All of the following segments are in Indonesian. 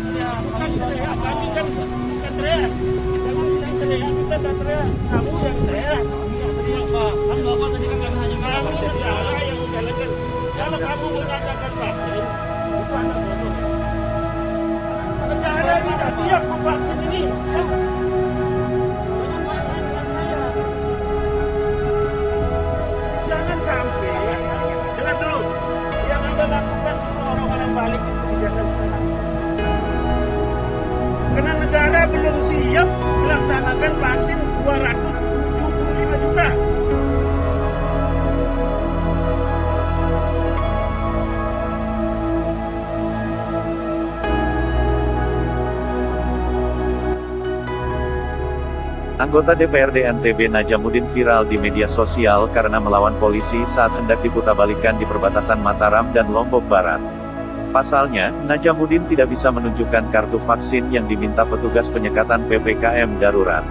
Bukan bukan teriak. Kamu yang teriak. Yang teriak, hanya kamu yang. Kalau kamu mengadakan vaksin, itu anak bodoh. Negara tidak siap memvaksin melaksanakan vaksin 275 juta. Anggota DPRD NTB Najamuddin viral di media sosial karena melawan polisi saat hendak diputarbalikkan di perbatasan Mataram dan Lombok Barat. Pasalnya, Najamuddin tidak bisa menunjukkan kartu vaksin yang diminta petugas penyekatan PPKM darurat.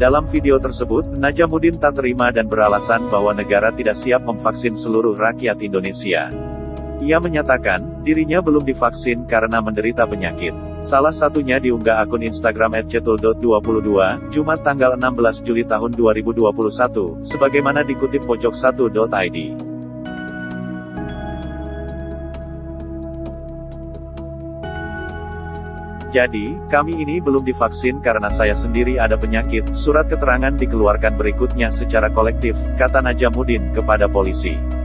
Dalam video tersebut, Najamuddin tak terima dan beralasan bahwa negara tidak siap memvaksin seluruh rakyat Indonesia. Ia menyatakan, dirinya belum divaksin karena menderita penyakit. Salah satunya diunggah akun Instagram @cetul.22, Jumat tanggal 16 Juli tahun 2021, sebagaimana dikutip pojok1.id. Jadi, kami ini belum divaksin karena saya sendiri ada penyakit, surat keterangan dikeluarkan berikutnya secara kolektif, kata Najamuddin kepada polisi.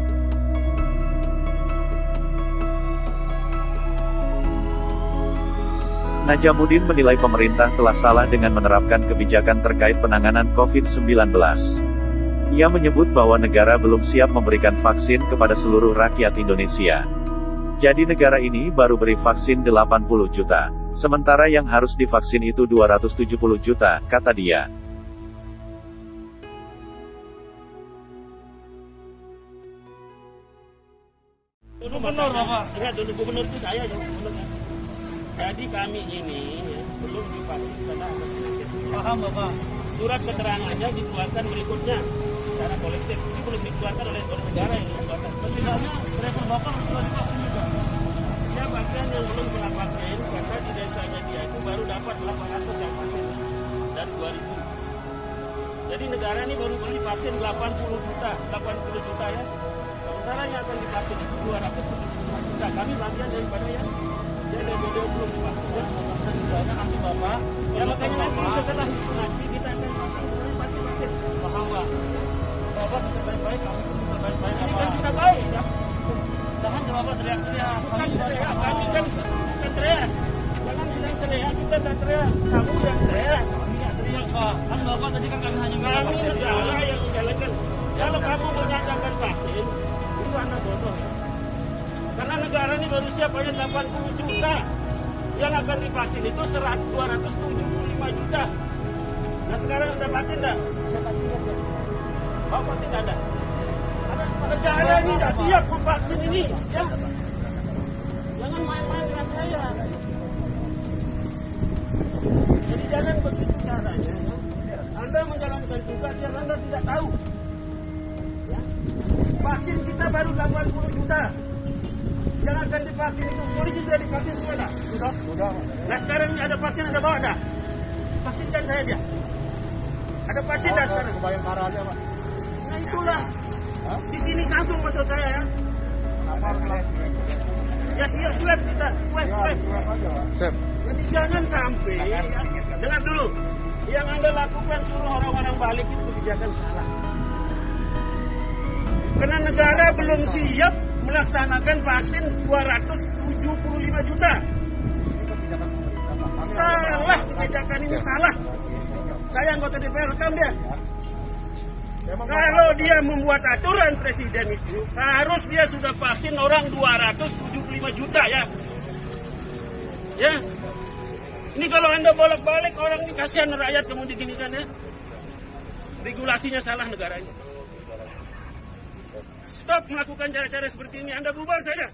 Najamuddin menilai pemerintah telah salah dengan menerapkan kebijakan terkait penanganan COVID-19. Ia menyebut bahwa negara belum siap memberikan vaksin kepada seluruh rakyat Indonesia. Jadi negara ini baru beri vaksin 80 juta. Sementara yang harus divaksin itu 270 juta, kata dia. Gubernur dulu gubernur itu saya. Jadi kami ini ya, belum divaksin karena. Paham Bapak. Surat keterangannya dikeluarkan berikutnya secara kolektif. Ini belum dikeluarkan oleh negara yang dikeluarkan. Setidaknya mereka Bapak sudah divaksin juga. Dia bagian yang belum kena vaksin karena di desanya dia itu baru dapat 800 yang vaksin dan 2000. Jadi negara ini baru beli vaksin 80 juta, 80 juta ya. Sementara yang akan divaksin itu 275 juta. Kami bagian daripada yang Ya makanya nanti nanti kita akan? Bapak bisa baik-baik, kami pun bisa baik-baik. Baik. Jangan teriak-teriak. Kami kan teriak. Jangan teriak, kita tak teriak. Kamu yang teriak. Kami teriak Pak. Kan Bapak tadi kan hanya 80 juta. Yang akan divaksin itu 100, 275 juta. Nah sekarang ada vaksin enggak? Oh vaksin nggak ada. Negara ini tidak siap memvaksin ini. Ya. Jangan main-main dengan saya. Jadi jangan begitu caranya. Ya. Anda menjalankan tugas yang Anda tidak tahu. Ya. Vaksin kita baru 80 juta. Yang akan divaksin itu polisi sudah divaksin semua dah? Sudah. Sudah. Nah sekarang ini ada vaksin Anda bawa dah? Vaksinkan saya dia. Ada vaksin dah sekarang? Kebayang parahnya, Pak. Nah itulah. Di sini langsung maksud saya ya. Langsung? Ya siap swab kita. Swab, Ya, swab. Jadi jangan sampai. ya. Dengar dulu. Yang Anda lakukan suruh orang-orang balik itu kebijakan salah. Karena negara belum siap melaksanakan vaksin 275 juta. Salah kebijakan ini salah. Saya anggota DPR rekam dia. Kalau dia membuat aturan presiden itu, harus dia sudah vaksin orang 275 juta ya. Ya. Ini kalau Anda bolak-balik orang ini kasihan rakyat kamu diginikan ya. Regulasinya salah negaranya. Stop melakukan cara-cara seperti ini. Anda bubar saja.